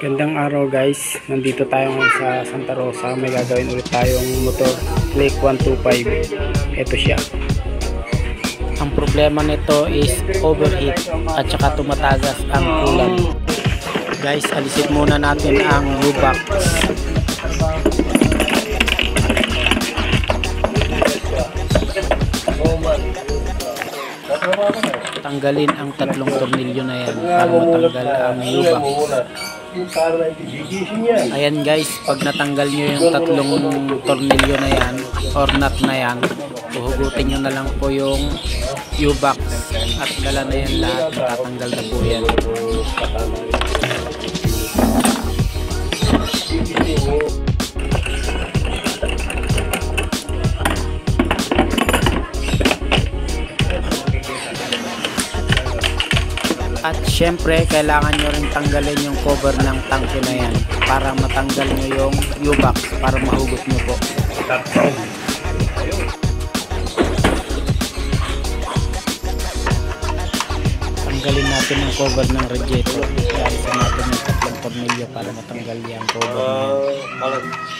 Gandang araw guys. Nandito tayo ngayon sa Santa Rosa. May gagawin ulit tayong motor Lake 125. Ito siya. Ang problema nito is overheat at saka tumatagas ang ulan. Guys, alisin muna natin ang U-box. Tanggalin ang tatlong tornilyo na yan para matanggal ang U-box. Ayan guys, pag natanggal nyo yung tatlong tornilyo na yan or nut na yan, uhugutin nyo na lang po yung U-box at dala na yan lahat, matatanggal na po yan. At syempre, kailangan nyo rin tanggalin yung cover ng tangke na yan para matanggal nyo yung U-box para mahugot nyo po. Tanggalin natin yung cover ng radiator. Alisin natin yung tatlong tornilyo para matanggal yung cover na yan.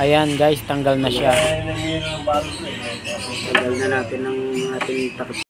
Ayan guys, tanggal na siya. Tanggal na natin ng ating takip.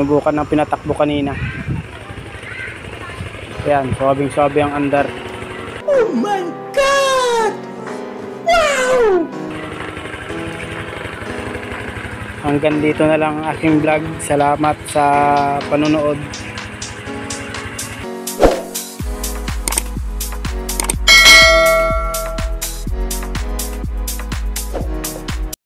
Sinubukan ng pinatakbo kanina yan sobing sobe ang andar Oh my God! Wow! hanggang dito na lang ang aking vlog salamat sa panonood